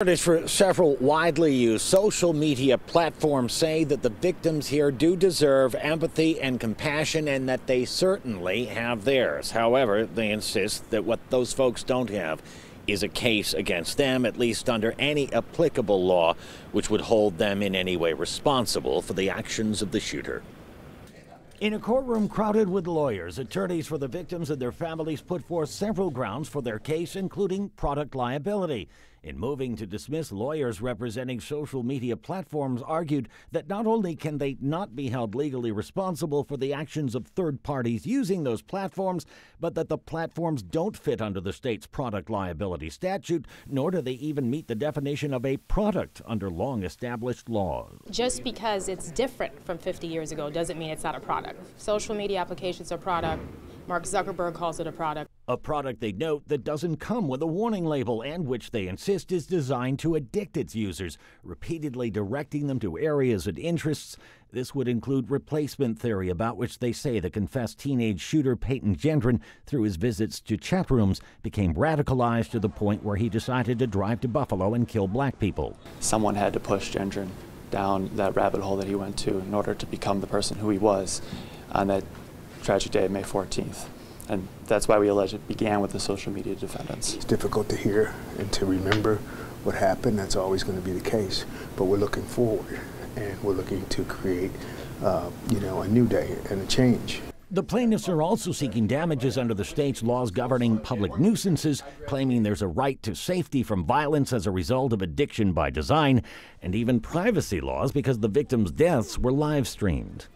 For several widely used social media platforms say that the victims here do deserve empathy and compassion and that they certainly have theirs. However, they insist that what those folks don't have is a case against them, at least under any applicable law, which would hold them in any way responsible for the actions of the shooter. In a courtroom crowded with lawyers, attorneys for the victims and their families put forth several grounds for their case, including product liability. In moving to dismiss, lawyers representing social media platforms argued that not only can they not be held legally responsible for the actions of third parties using those platforms, but that the platforms don't fit under the state's product liability statute, nor do they even meet the definition of a product under long established laws. Just because it's different from 50 years ago doesn't mean it's not a product. Social media applications are product. Mark Zuckerberg calls it a product. A product they note that doesn't come with a warning label and which they insist is designed to addict its users, repeatedly directing them to areas and interests. This would include replacement theory, about which they say the confessed teenage shooter Peyton Gendron, through his visits to chat rooms, became radicalized to the point where he decided to drive to Buffalo and kill black people. Someone had to push Gendron down that rabbit hole that he went to in order to become the person who he was on that tragic day, of May 14th. And that's why we allege it began with the social media defendants. It's difficult to hear and to remember what happened. That's always going to be the case. But we're looking forward and we're looking to create, uh, you know, a new day and a change. The plaintiffs are also seeking damages under the state's laws governing public nuisances, claiming there's a right to safety from violence as a result of addiction by design, and even privacy laws because the victims' deaths were live streamed.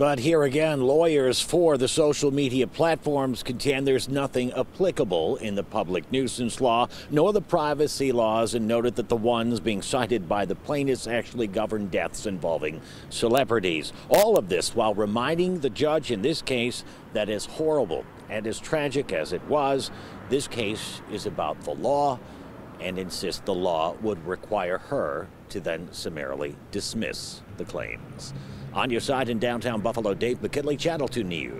But here again, lawyers for the social media platforms contend there's nothing applicable in the public nuisance law nor the privacy laws and noted that the ones being cited by the plaintiffs actually govern deaths involving celebrities. All of this while reminding the judge in this case that as horrible and as tragic as it was, this case is about the law and insist the law would require her to then summarily dismiss the claims. On your side in downtown Buffalo, Dave McKinley, Channel 2 News.